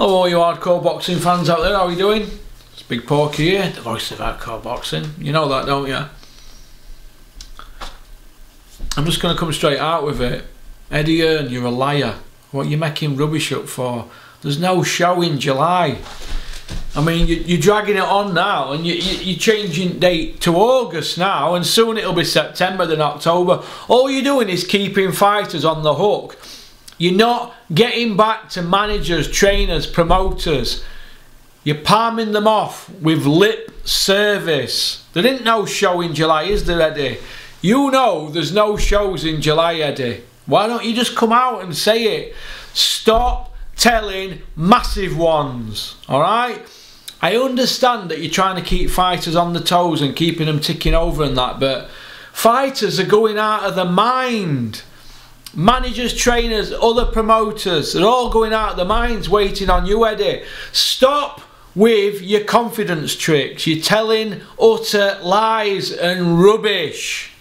Hello all you hardcore boxing fans out there, how are you doing? It's Big Porky here, the voice of hardcore boxing. You know that, don't you? I'm just going to come straight out with it. Eddie Hearn, you're a liar. What you making rubbish up for? There's no show in July. I mean, you, are dragging it on now, and you, you, are changing date to August now, and soon it'll be September then October. All you're doing is keeping fighters on the hook you're not getting back to managers, trainers, promoters. You're palming them off with lip service. There ain't no show in July, is there, Eddie? You know there's no shows in July, Eddie. Why don't you just come out and say it? Stop telling massive ones, alright? I understand that you're trying to keep fighters on the toes and keeping them ticking over and that, but fighters are going out of their mind managers, trainers, other promoters, they're all going out of their minds waiting on you, Eddie. Stop with your confidence tricks. You're telling utter lies and rubbish.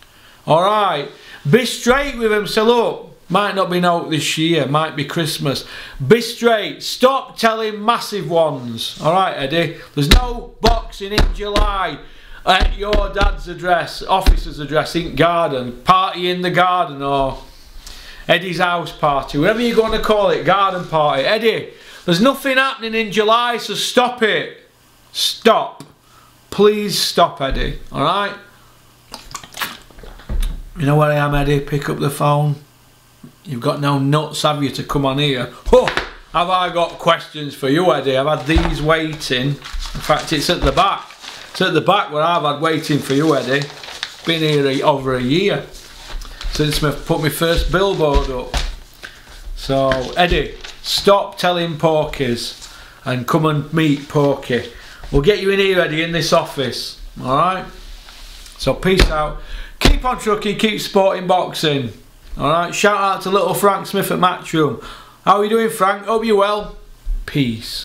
Alright? Be straight with them. Say, look, might not be out this year, might be Christmas. Be straight. Stop telling massive ones. Alright, Eddie? There's no boxing in July at your dad's address, officer's address in garden, party in the garden or Eddie's house party, whatever you're going to call it, garden party. Eddie, there's nothing happening in July, so stop it. Stop. Please stop, Eddie. All right? You know where I am, Eddie? Pick up the phone. You've got no nuts, have you, to come on here? Oh, have I got questions for you, Eddie? I've had these waiting. In fact, it's at the back. It's at the back where I've had waiting for you, Eddie. Been here over a year since I've put my first billboard up. So, Eddie, stop telling porkies and come and meet Porky. We'll get you in here, Eddie, in this office. Alright? So, peace out. Keep on trucking, keep sporting boxing. Alright? Shout out to little Frank Smith at Matchroom. How are you doing, Frank? Hope you're well. Peace.